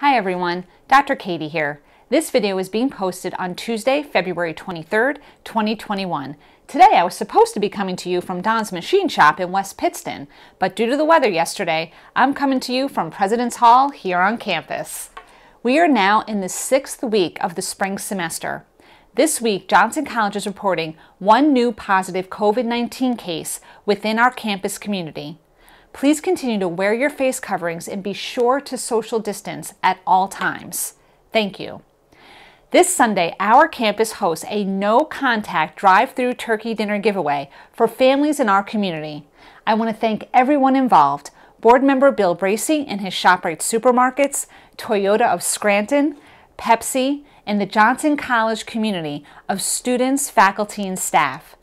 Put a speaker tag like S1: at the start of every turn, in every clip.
S1: Hi everyone, Dr. Katie here. This video is being posted on Tuesday, February 23rd, 2021. Today I was supposed to be coming to you from Don's Machine Shop in West Pittston, but due to the weather yesterday, I'm coming to you from President's Hall here on campus. We are now in the sixth week of the spring semester. This week, Johnson College is reporting one new positive COVID-19 case within our campus community. Please continue to wear your face coverings and be sure to social distance at all times. Thank you. This Sunday, our campus hosts a no contact drive through turkey dinner giveaway for families in our community. I want to thank everyone involved board member Bill Bracey and his ShopRite supermarkets, Toyota of Scranton, Pepsi, and the Johnson College community of students, faculty, and staff.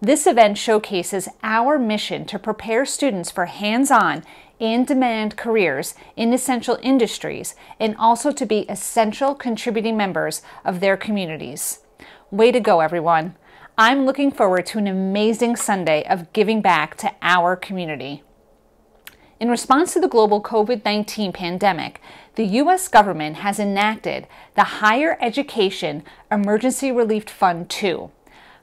S1: This event showcases our mission to prepare students for hands-on in-demand careers in essential industries and also to be essential contributing members of their communities. Way to go, everyone. I'm looking forward to an amazing Sunday of giving back to our community. In response to the global COVID-19 pandemic, the U.S. government has enacted the Higher Education Emergency Relief Fund 2.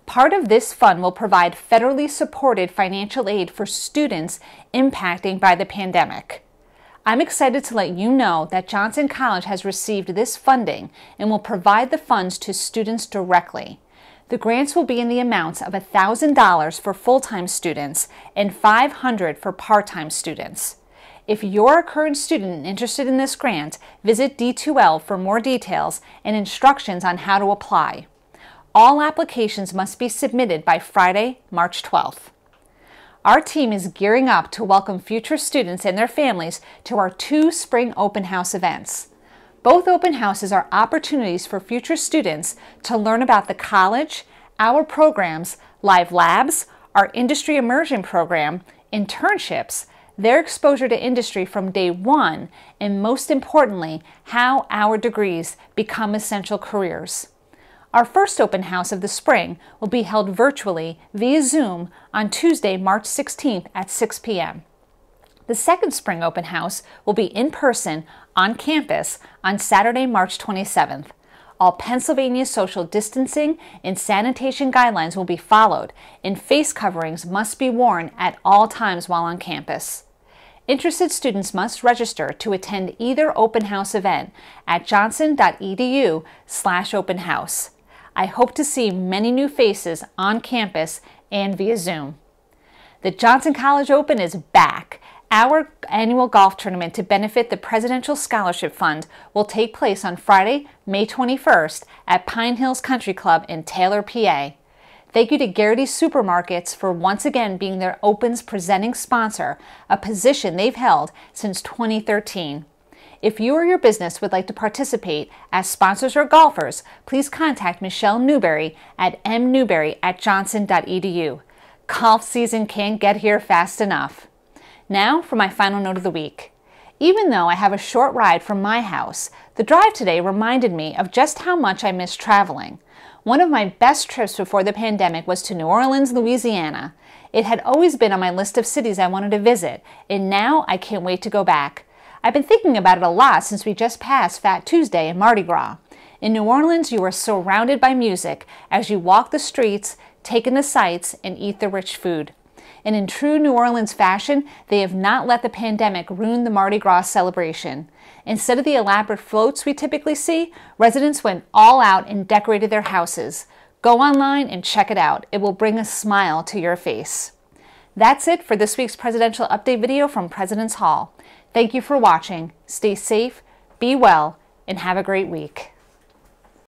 S1: Part of this fund will provide federally supported financial aid for students impacted by the pandemic. I'm excited to let you know that Johnson College has received this funding and will provide the funds to students directly. The grants will be in the amounts of $1,000 for full-time students and $500 for part-time students. If you're a current student interested in this grant, visit D2L for more details and instructions on how to apply. All applications must be submitted by Friday, March 12th. Our team is gearing up to welcome future students and their families to our two spring open house events. Both open houses are opportunities for future students to learn about the college, our programs, live labs, our industry immersion program, internships, their exposure to industry from day one, and most importantly, how our degrees become essential careers. Our first open house of the spring will be held virtually via Zoom on Tuesday, March 16th at 6 p.m. The second spring open house will be in person on campus on Saturday, March 27th. All Pennsylvania social distancing and sanitation guidelines will be followed, and face coverings must be worn at all times while on campus. Interested students must register to attend either open house event at johnson.edu slash open house. I hope to see many new faces on campus and via Zoom. The Johnson College Open is back. Our annual golf tournament to benefit the Presidential Scholarship Fund will take place on Friday, May 21st at Pine Hills Country Club in Taylor, PA. Thank you to Gerrity's Supermarkets for once again being their Open's presenting sponsor, a position they've held since 2013. If you or your business would like to participate as sponsors or golfers, please contact Michelle Newberry at mnewberry at johnson.edu. Golf season can't get here fast enough. Now for my final note of the week. Even though I have a short ride from my house, the drive today reminded me of just how much I miss traveling. One of my best trips before the pandemic was to New Orleans, Louisiana. It had always been on my list of cities I wanted to visit, and now I can't wait to go back. I've been thinking about it a lot since we just passed Fat Tuesday and Mardi Gras. In New Orleans, you are surrounded by music as you walk the streets, take in the sights, and eat the rich food. And in true New Orleans fashion, they have not let the pandemic ruin the Mardi Gras celebration. Instead of the elaborate floats we typically see, residents went all out and decorated their houses. Go online and check it out. It will bring a smile to your face. That's it for this week's presidential update video from President's Hall. Thank you for watching. Stay safe, be well, and have a great week.